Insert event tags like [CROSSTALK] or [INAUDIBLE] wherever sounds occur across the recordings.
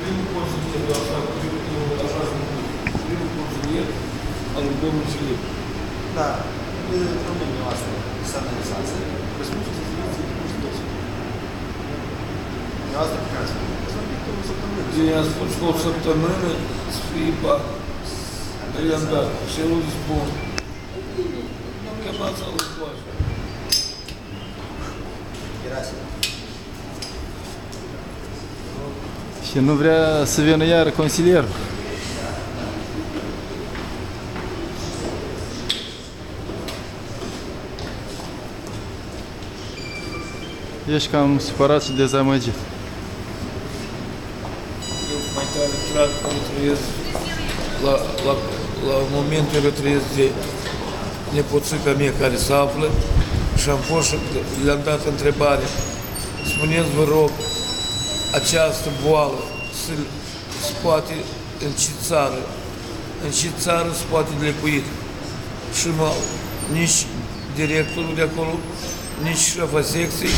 Primul consilier, eu asta, primul, așa sunt, primul consilier al lui domnul Filip. Da, e problema asta se analizează. Răspunsul să fie nu știu dos. Eu asta pe care să spun. Să fie o săptămână. Eu i-am spus că o săptămână să fie pa. I-am dat. Și el îi spun. Nu chemați să-l scoate. Gerasim. Și nu vrea să vină iar consilier. Ești cam supărat și dezamăgit. Eu mai tare trag că eu trăiesc la, la, la momentul eu trăiesc de nepoțica mea care se află și am fost și le-am dat întrebare. Spuneți, vă rog, această boală se, se poate în ce țară, în ce țară se poate lecuit. Și mă, nici directorul de acolo, nici șefa secției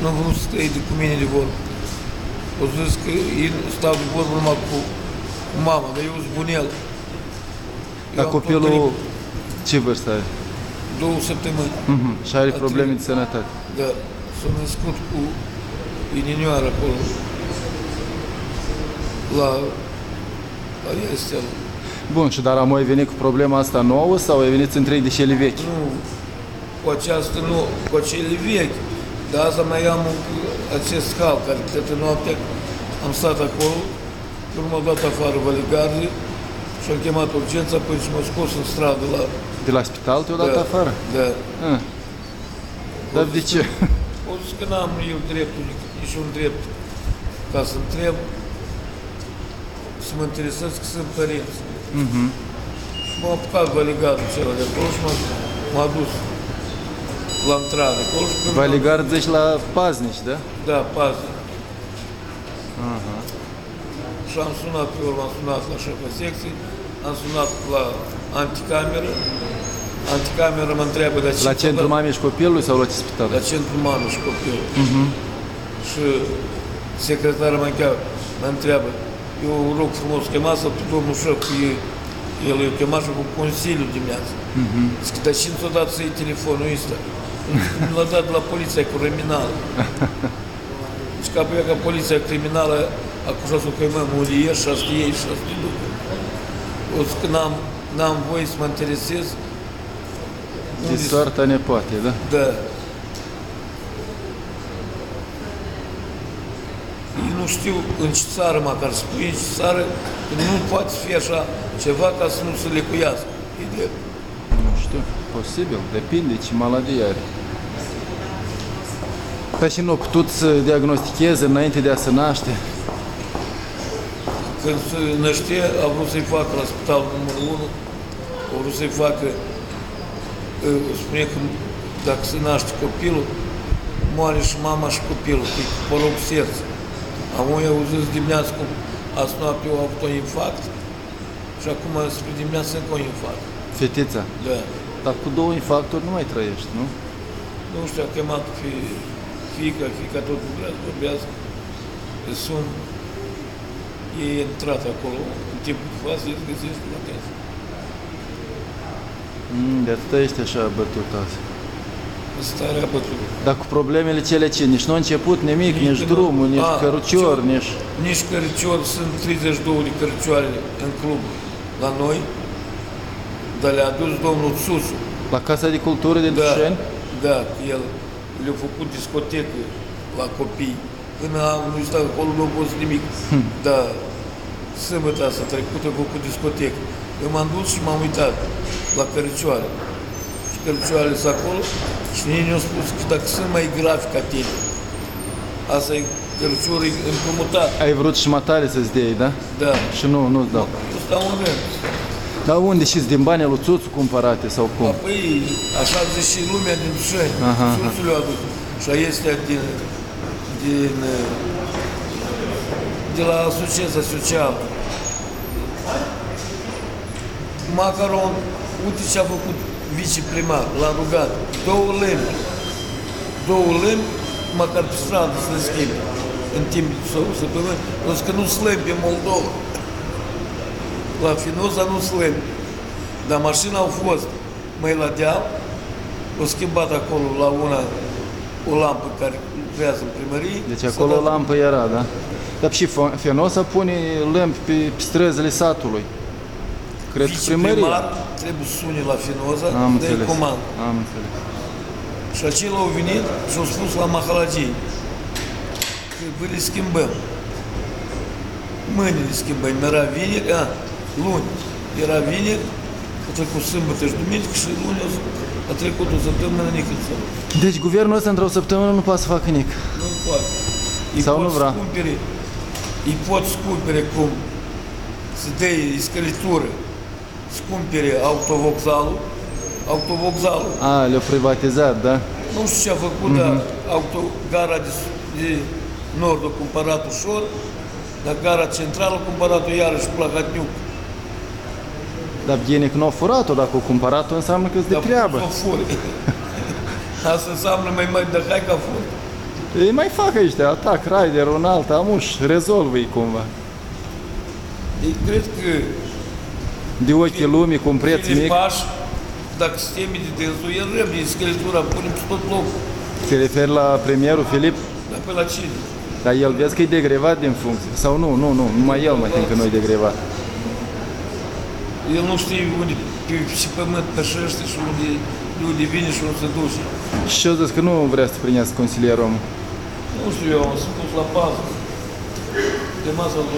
nu vreau să stai de cu mine de vorbă. O zis că ei stau de vorbă numai cu cu mama, dar eu sunt bunel. Eu Dar am copilul păcălit ce vârstă are? două săptămâni. Mhm. Și are A probleme trei. de sănătate. Da, s-a născut cu inimioară acolo. La, la este, Bun, și dar am mai venit cu problema asta nouă sau ai venit între de cele vechi? nu, cu această nu, cu acele vechi. Dar asta mai am un, acest cal care toată noaptea am stat acolo, pe urmă am dat afară valigarde și am chemat urgența până și m-a scos în stradă la... De la spital te-au dat da, afară? Da. Ah. Dar de ce? O zis că n-am eu dreptul, nici un drept ca să întreb, să mă interesez că sunt părinți. Mhm. Și m-a apucat valigatul cel de acolo și m-a, m-a dus la intrare acolo și până Valigar zici la paznici, da? Da, pază. Aha. Și am sunat pe urmă, am sunat la șefa secției, am sunat la anticameră, anticameră mă întreabă de ce La centrul mamei și copilului sau la ce spital? la centrul mamă și copil. Mhm. Și secretarul mă cheamă, mă întreabă, eu rog frumos, chemați-l pe domnul șef, că e- el i-a chemat și cu Consiliul dimineața. Mhm. Zic, dar cine ți-a dat să-i telefonul ăsta? Nu [LAUGHS] l-a dat la poliția criminală. Și [LAUGHS] că apoi că poliția criminală acuzat să chemăm Ulie și asta ei și asta duc. O zic că n-am, n-am voie să mă interesez. De unde- soarta nepoate, da? Da. Nu știu în ce țară măcar spui, în ce țară, că nu poate fi așa ceva ca să nu se lecuiască. E drept. Nu știu, posibil, depinde ce maladie are. Păi și nu a putut să diagnosticheze înainte de a se naște. Când se năște, a vrut să-i facă la spitalul numărul 1, a vrut să-i facă, ă, spune că dacă se naște copilul, moare și mama și copilul, că e cu porob serț. Am eu au zis dimineața cum azi noapte eu am avut un infarct și acum spre dimineață încă un infarct. Fetița. Da. Dar cu două infarcturi nu mai trăiești, nu? Nu știu, a chemat fi, fiica, fiica tot nu vrea să vorbească. Îi Sun, ei e intrat acolo în timpul de față, îi găsești la casă. Mm, de atât ești așa bătut azi. Starea bătută. Dar cu problemele cele ce? Nici nu a început nimic, nici, Nici nu. drumul, nici A, cărucior, ce- nici... Nici căriciori, sunt 32 de căricioare în club la noi, dar le-a dus domnul Susu. La Casa de Cultură din Da, Tușeni? da, el le-a făcut discotecă la copii. Până anul ăsta acolo nu a fost nimic. Da, sâmbătă asta trecută a făcut discotecă. Eu m-am dus și m-am uitat la căricioare. Și căricioarele sunt acolo și ei ne-au spus că dacă sunt mai gravi ca tine, asta e căriciorul împrumutat. Ai vrut și matale să-ți dei, da? Da. Și nu, nu-ți dau. Eu stau în rând. Dar unde și din banii lui Țuțu cumpărate sau cum? Apoi, așa zice și lumea din Dușani, Aha, aha. Sursul a adus. Și este din, din, de la Asociația Socială. Macaron, uite ce a făcut viceprimar, l-a rugat, două lemni, două lemni, măcar pe stradă să le schimbe. în timp de sau săptămâni, însă că nu slăim pe Moldova. La Finoza nu slăim. Dar mașina au fost mai la deal, o schimbat acolo la una o lampă care lucrează în primărie. Deci s-a acolo dat- lampă era, da? Dar și Fo- Fenosa pune lămpi pe, pe străzile satului. Cred că primăria. Viceprimar trebuie să sune la Finoza, Am de înțeles. comandă. Am înțeles. Și acela au venit și au spus la Mahalagii că vă le schimbăm. Mâine le schimbăm. Era vineri, a, luni. Era vineri, a trecut sâmbătă și duminică și luni a, a trecut o săptămână nici să Deci guvernul ăsta într-o săptămână nu poate să facă nic. nu poate. Îi Sau pot nu vrea. Scumpere, îi pot scumpere cum să dea scălitură, scumpere autovocalul, autovocalul, A, le-au privatizat, da? Nu știu ce a făcut, dar auto, gara de, de nord a cumpărat ușor, dar gara centrală a cumpărat-o iarăși Plahotniuc. Dar bine că nu au furat-o, dacă au cumpărat-o înseamnă că de Dar treabă. o fure. [LAUGHS] Asta înseamnă mai mai de hai ca fure. Ei mai fac ăștia, atac, Raider, un alt, amuș, rezolvă-i cumva. Ei cred că De ochii lumii, cu un preț cine mic, pași, dacă sistemii de dânsul, el răbde scălitura, punem pe tot locul. se referi la premierul Filip, Dar pe la cine? dar el vezi că e degrevat din funcție. Sau nu, nu, nu, numai el mai tem că nu e degrevat. El nu știe unde, pe ce pământ pășește și unde, de unde vine și unde se duce. Și eu zis că nu vrea să primească consilierul omul. Nu știu eu, am spus la pază. De masă al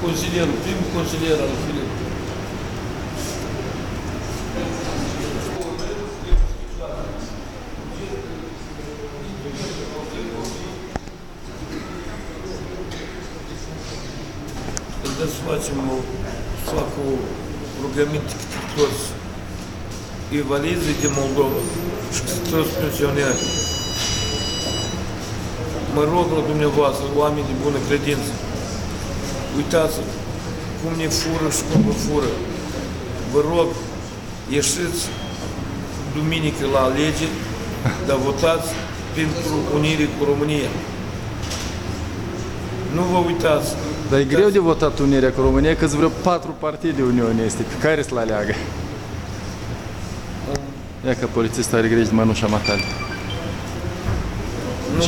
rog. Consilierul, primul consilier al Filip. Trebuie să facem o, să fac o rugăminte către toți invalizii din Moldova și către toți uitați cum ne fură și cum vă fură. Vă rog, ieșiți duminică la alegeri, dar votați pentru unire cu România. Nu vă uitați. Dar e greu de votat Unirea cu România, că sunt vreo patru partide unioniste, pe care să le aleagă. Ia că polițistul are grijă de mănușa matale. Și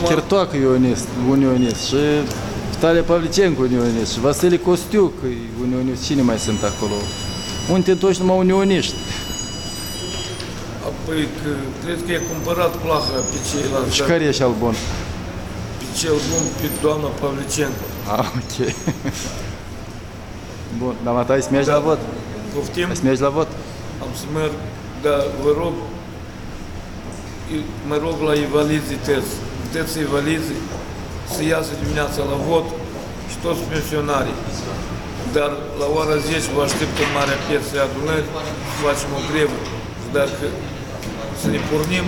Numai- Chertoacă e unionist, unionist, și Vitalia Pavlicencu unionist, și Vasile Costiuc e unionist. Cine mai sunt acolo? Unde te întorci numai unioniști. Apoi că cred că e cumpărat plaha pe ceilalți, Și dar care e și al bun? pe cel bun, pe doamna Pavlicenco. Ah, ok. Bun, dar mata, ai să mergi la vot? Poftim? Ai să mergi la vot? Am să merg, dar vă rog, i- mă rog la invalizii tăți, tăți invalizii, să iasă dimineața la vot și toți pensionarii. Dar la ora 10 vă aștept în Marea Pieței Adunări să facem o grevă. Și dacă să ne pornim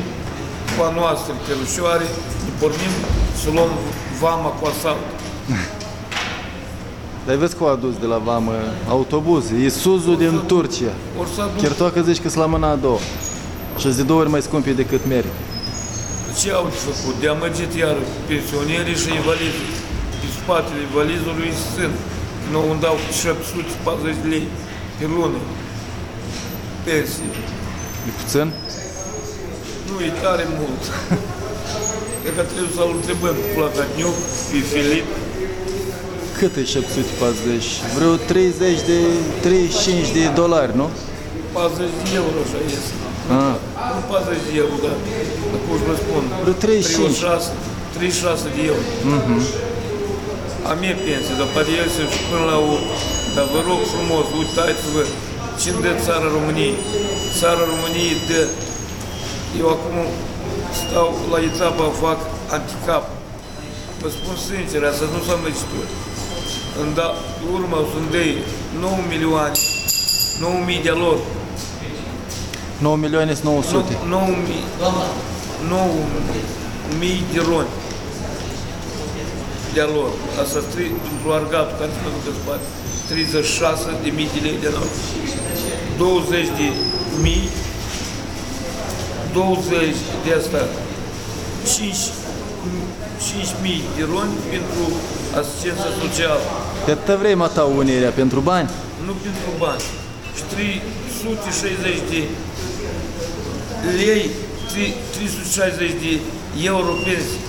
cu a noastră călușoare, ne pornim să luăm vama cu asalt. [LAUGHS] Dar vezi că au adus de la vamă autobuze, Isuzu din Turcia. Or să aduc Chertoacă zici că sunt la mâna a doua. Și de două ori mai scumpe decât meri. Ce au de făcut? De amăgit iar pensionierii și invalizii. Pe spatele invalizului sunt. Nu îmi dau 740 de lei pe lună. Pensie. E puțin? Nu, e tare mult. Cred că trebuie să-l întrebăm pe Plataniuc, pe Filip. Cât e 740? Vreo 30 de, 35 de dolari, nu? 40 de euro așa este. Ah, Nu 40 de euro, dar dacă își răspund. Vreo 35. 36, 36 de euro. A mie pensie, dar poate el se și până la urmă. Dar vă rog frumos, uitați-vă cine dă țara României. Țara României dă. Eu acum stau la etapa, fac anticap. Vă spun sincer, asta nu s-a măcitură. Îmi da urmă să-mi dai 9 milioane, 9 mii de lor. 9 milioane 900. 9 mii, 9 mii de roni de-a lor. Asta tri, pentru argatul care se mă ducă în spate. 36 de mii de lei de an. 20 de mii, 20 de asta, 5 5.000 de roni pentru asistență socială, Câtă vreme ta unirea pentru bani? nu pentru bani. Și 360 de lei, tri- 360 de euro pensii.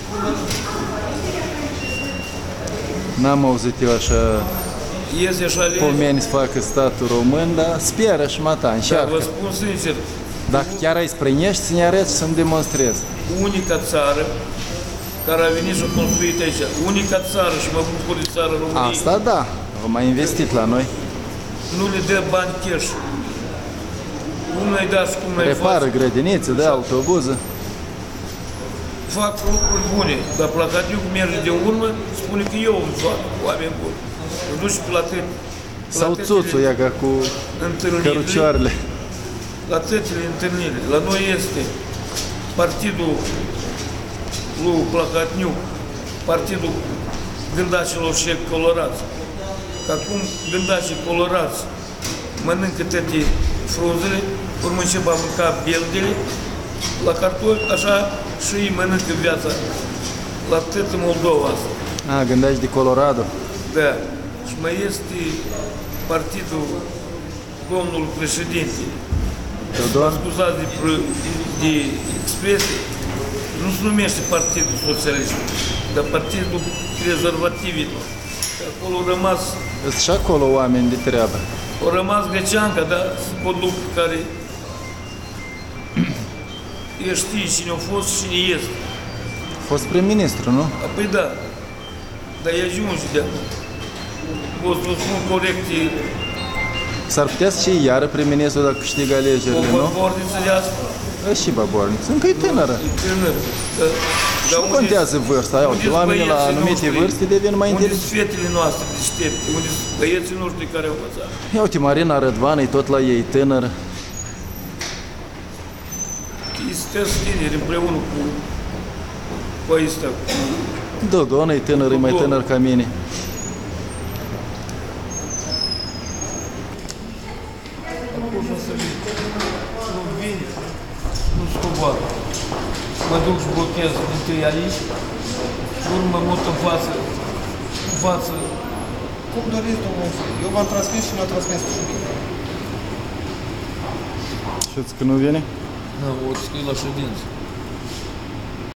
N-am auzit eu așa Iese așa lei. pomeni să facă statul român, dar speră și mata, Dar vă încearcă. spun sincer, Dacă chiar ai sprănești, să ne arăți și să-mi demonstrezi. unica țară care a venit și a construit aici, unica țară și mă bucur de țara României, Asta da, au mai investit la noi. nu le dă bani cash. Cum le-ai dat și cum le-ai Repară fost, grădinițe, da, autobuze. fac lucruri bune, dar Placadiuc merge de urmă, spune că eu îmi fac, oameni buni. Îl duci pe la tăi, Sau țuțul, ia ca cu întâlnirile, cărucioarele. la tățile întâlniri. La noi este partidul lui Placatniuc, partidul gândacilor și colorați. Că acum gândacii colorați mănâncă toate frunzele, urmă ce va mânca beldele la cartofi, așa și ei mănâncă viața la tot în Moldova asta. A, gândești de Colorado. Da. Și mai este partidul domnului președinte, Dodon? scuzați de, pr- de expresie, nu se numește Partidul Socialist, dar Partidul Prezervativilor. Că Acolo au rămas, Sunt și acolo oameni de treabă. au rămas Găceanca, dar sunt conduc care el știe cine a fost și cine este. A fost prim-ministru, nu? Apoi da, dar e ajunge de acum. O să vă spun corect, e S-ar putea să și iară prim-ministru dacă câștigă o alegerile, nu? vorbiță de asta. E și babornic. Încă e tânără. E tânăr. Dar, Și dar nu unde- contează vârsta. Ia, uite, unde-s oamenii la băieții anumite noștri? vârste devin mai Unde inteligenți. sunt fetele noastre deștepte? Unde sunt băieții noștri care au învățat? Ia uite, Marina Rădvan e tot la ei tânără. Ei sunteți tineri împreună cu cu ăsta, cu Dodon e tânăr, e mai Dodon. tânăr ca mine. acum nu să vin. Nu vin, nu scobor. Mă duc și blochez întâi aici, și urmă mut în față, în față. Cum doriți, domnul Eu v-am transmis și mi-a transmis și mie. Știți că nu vine? Nu, o scrie la ședință.